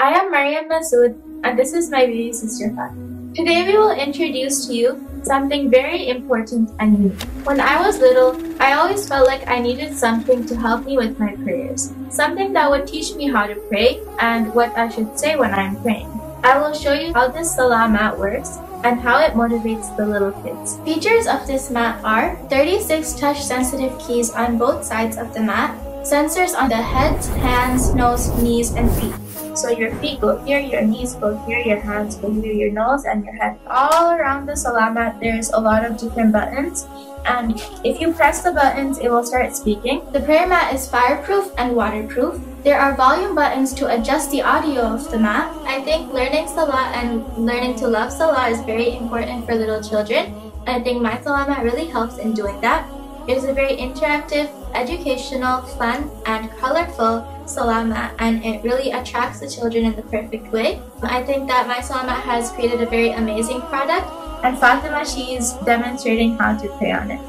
I am Maryam Masud, and this is my baby sister Fatima. Today we will introduce to you something very important and unique. When I was little, I always felt like I needed something to help me with my prayers, something that would teach me how to pray and what I should say when I'm praying. I will show you how this salah mat works and how it motivates the little kids. Features of this mat are 36 touch-sensitive keys on both sides of the mat, sensors on the head, hands, nose, knees, and feet. So your feet go here, your knees go here, your hands go here, your nose and your head. All around the salah mat, there's a lot of different buttons. And if you press the buttons, it will start speaking. The prayer mat is fireproof and waterproof. There are volume buttons to adjust the audio of the mat. I think learning Salah and learning to love Salah is very important for little children. I think my Salah mat really helps in doing that. It is a very interactive, educational, fun, and colorful Salah mat, and it really attracts the children in the perfect way. I think that my Salah mat has created a very amazing product, and Fatima, she's demonstrating how to pray on it.